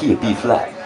key B flat.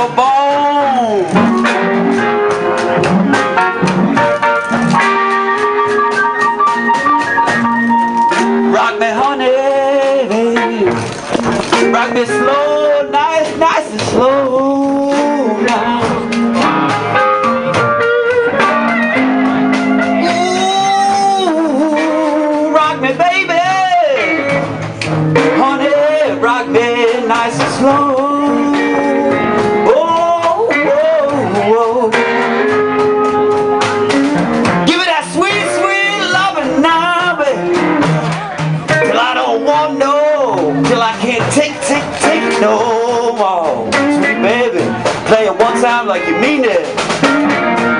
your bones. Rock me, honey, baby. Rock me slow, nice, nice and slow now. Ooh, rock me, baby. Honey, rock me nice and slow. tick, tick, tick, no more. Sweet baby, play it one time like you mean it.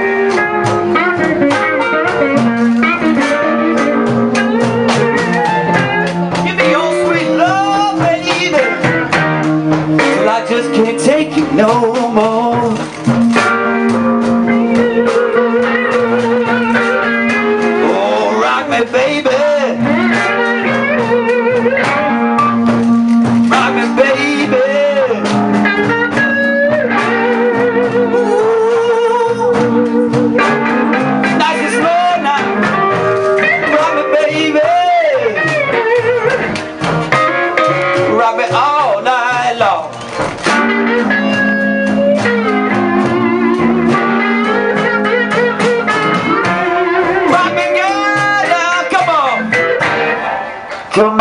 law. Come